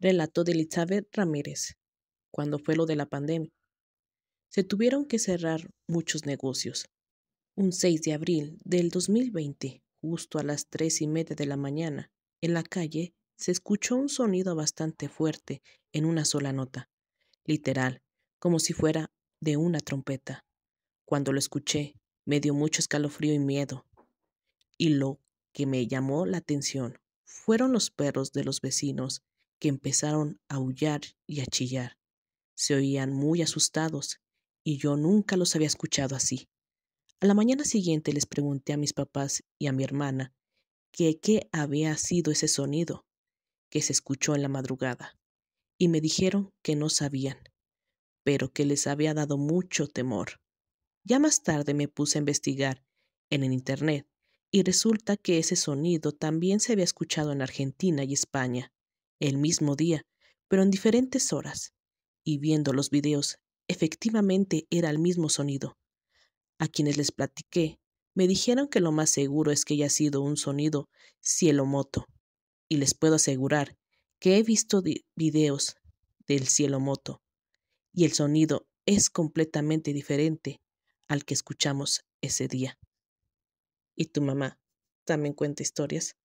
Relato de Elizabeth Ramírez. Cuando fue lo de la pandemia. Se tuvieron que cerrar muchos negocios. Un 6 de abril del 2020, justo a las tres y media de la mañana, en la calle se escuchó un sonido bastante fuerte en una sola nota, literal, como si fuera de una trompeta. Cuando lo escuché, me dio mucho escalofrío y miedo. Y lo que me llamó la atención fueron los perros de los vecinos que empezaron a aullar y a chillar. Se oían muy asustados y yo nunca los había escuchado así. A la mañana siguiente les pregunté a mis papás y a mi hermana que qué había sido ese sonido que se escuchó en la madrugada, y me dijeron que no sabían, pero que les había dado mucho temor. Ya más tarde me puse a investigar en el Internet y resulta que ese sonido también se había escuchado en Argentina y España, el mismo día, pero en diferentes horas. Y viendo los videos, efectivamente era el mismo sonido. A quienes les platiqué, me dijeron que lo más seguro es que haya sido un sonido cielo moto. Y les puedo asegurar que he visto videos del cielo moto. Y el sonido es completamente diferente al que escuchamos ese día. ¿Y tu mamá también cuenta historias?